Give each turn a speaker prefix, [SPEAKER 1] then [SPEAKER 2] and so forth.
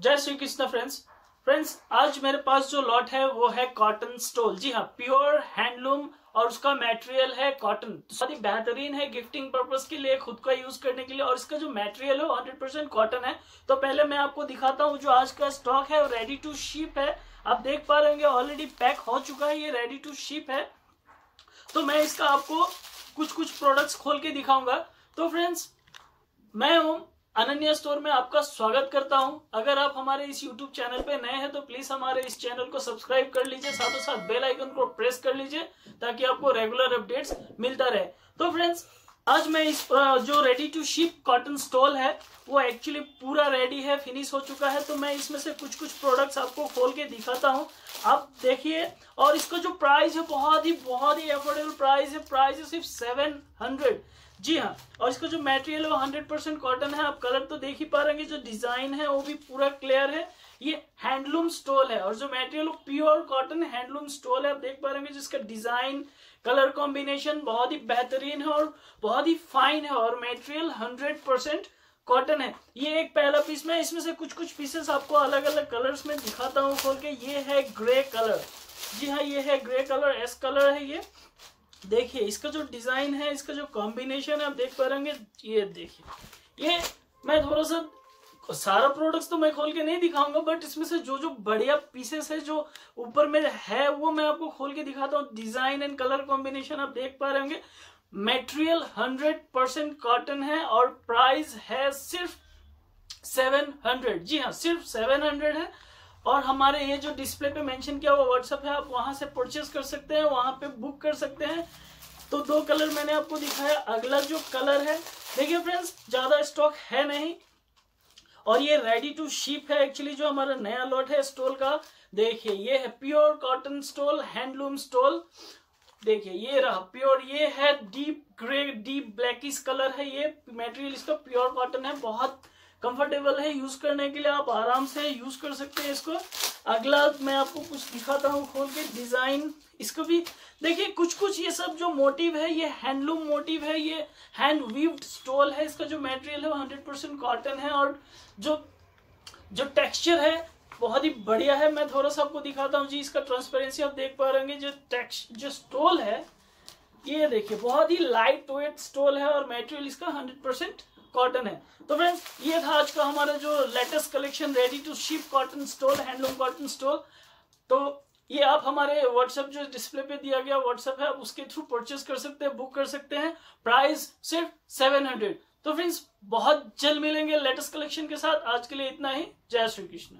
[SPEAKER 1] जय Shri Krishna friends friends आज मेरे पास जो लॉट है, वो है कॉटन स्टोल जी हाँ प्योर हैंडलूम और उसका मटेरियल है कॉटन तो ही बेहतरीन है गिफ्टिंग पर्पस के लिए, खुद का यूज़ करने के लिए और इसका जो मटेरियल है हंड्रेड परसेंट कॉटन है. तो पहले मैं आपको दिखाता हूँ जो आज का स्टॉक है रेडी टू शिप है. आप देख पा रहे ऑलरेडी पैक हो चुका है, ये रेडी टू शिप है. तो मैं इसका आपको कुछ कुछ प्रोडक्ट्स खोल के दिखाऊँगा. तो फ्रेंड्स मैं हूँ अनन्या स्टोर में आपका स्वागत करता हूँ। अगर आप हमारे इस यूट्यूब चैनल पे नए हैं तो प्लीज़ हमारे इस चैनल को सब्सक्राइब कर लीजिए साथों साथ बेल आइकन को प्रेस कर लीजिए, ताकि आपको रेगुलर अपडेट्स मिलता रहे। तो फ्रेंड्स आज मैं इस जो ready to ship cotton stole है, वो एक्चुअली पूरा रेडी है फिनिश हो चुका है तो मैं इसमें से कुछ कुछ प्रोडक्ट्स आपको खोल के दिखाता हूँ। आप देखिए, और इसका जो प्राइस है, बहुत ही बहुत ही अफोर्डेबल प्राइस है। प्राइस है सिर्फ़ सेवन हंड्रेड जी हाँ और इसका जो मटेरियल है वो हंड्रेड परसेंट कॉटन है, आप कलर तो देख ही पा रहे जो डिज़ाइन है वो भी पूरा क्लियर है। ये हैंडलूम स्टोल है, और जो material pure cotton handloom stole है, आप देख पा रहे जिसका डिज़ाइन कलर कॉम्बिनेशन बहुत ही बेहतरीन है और बहुत ही फाइन है, और मेटेरियल हंड्रेड परसेंट कॉटन है। ये एक पहला पीस में, इसमें से कुछ कुछ पीसेस आपको अलग अलग कलर्स में दिखाता हूँ खोल के। ये है ग्रे कलर जी हाँ ये है ग्रे कलर एस कलर है ये। देखिए, इसका जो डिज़ाइन है, इसका जो कॉम्बिनेशन है, आप देख पा रहे ये देखिए। ये मैं थोड़ा सा सारा प्रोडक्ट्स तो मैं खोल के नहीं दिखाऊँगा बट इसमें से जो जो बढ़िया पीसेस है, जो ऊपर में है, वो मैं आपको खोल के दिखाता हूँ। डिज़ाइन एंड कलर कॉम्बिनेशन आप देख पा रहे होंगे। मेटेरियल हंड्रेड परसेंट कॉटन है और प्राइस है सिर्फ़ सेवन हंड्रेड जी हाँ सिर्फ़ सेवन हंड्रेड है। और हमारे ये जो डिस्प्ले पे मेंशन किया हुआ व्हाट्सअप है, आप वहाँ से परचेस कर सकते हैं, वहाँ पे बुक कर सकते हैं। तो दो कलर मैंने आपको दिखाया। अगला जो कलर है, देखिए फ्रेंड्स ज़्यादा स्टॉक है नहीं। और ये रेडी टू शिप है एक्चुअली जो हमारा नया लॉट है स्टोल का। देखिए, ये है pure cotton stole handloom stole देखिए, ये रहा प्योर ये है deep grey deep blackish colour है ये। मटेरियल इसका प्योर कॉटन है, बहुत कंफर्टेबल है यूज़ करने के लिए आप आराम से यूज़ कर सकते हैं इसको। अगला मैं आपको कुछ दिखाता हूँ खोल के डिज़ाइन इसको भी, देखिए कुछ कुछ ये सब जो मोटिव है, ये हैंडलूम मोटिव है, ये हैंड वीव्ड स्टोल है, इसका जो मटेरियल है वो हंड्रेड परसेंट कॉटन है और जो जो टेक्सचर है, बहुत ही बढ़िया है। मैं थोड़ा सा आपको दिखाता हूँ जी, इसका ट्रांसपेरेंसी आप देख पा रहे जो टेक्स जो स्टोल है, ये देखिए, बहुत ही लाइट वेट स्टोल है और मेटेरियल इसका हंड्रेड परसेंट कॉटन है। तो फ्रेंड्स ये था आज का हमारा जो latest collection ready to ship cotton stole handloom cotton stole तो ये आप हमारे व्हाट्सएप जो डिस्प्ले पे दिया गया व्हाट्सएप है, उसके थ्रू परचेस कर सकते हैं बुक कर सकते हैं। प्राइस सिर्फ़ सेवन हंड्रेड तो फ्रेंड्स बहुत जल्द मिलेंगे लेटेस्ट कलेक्शन के साथ। आज के लिए इतना ही। जय श्री कृष्ण।